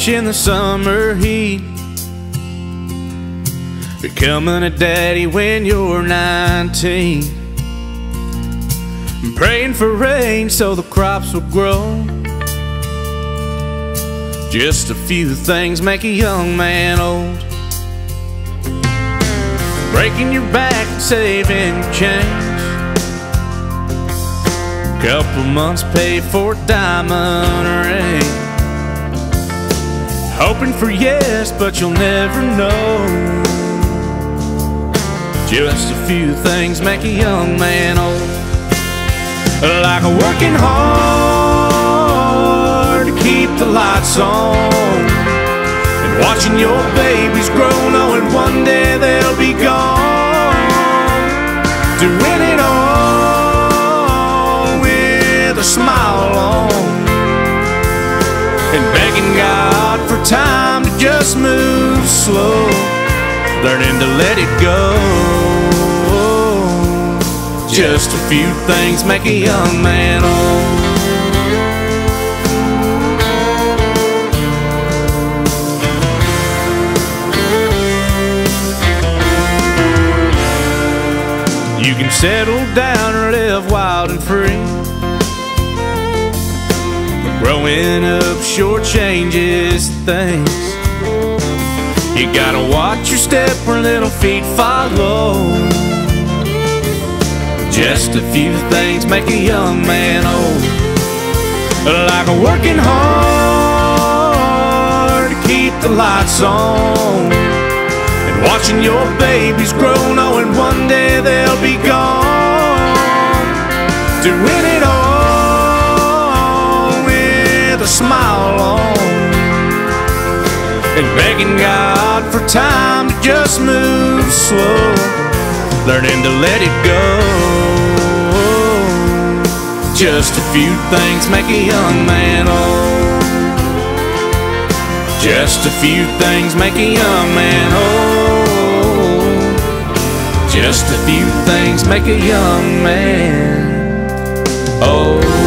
ditch in the summer heat. Becoming a daddy when you're 19. Praying for rain so the crops will grow. Just a few things make a young man old. Breaking your back and saving your change. Couple months pay for a diamond ring. Hoping for yes, but you'll never know. Just a few things make a young man old. Like working hard to keep the lights on. And watching your babies grow, knowing one day they'll And begging God for time to just move slow. Learning to let it go. Just a few things make a young man old. You can settle down or live wild and free. But growing up sure changes things. You gotta watch your step where little feet follow. Just a few things make a young man old. Like working hard to keep the lights on. And watching your babies grow, knowing one day they'll be gone. Doing with a smile on. And begging God for time to just move slow. Learning to let it go. Just a few things make a young man old. Just a few things make a young man old. Just a few things make a young man old.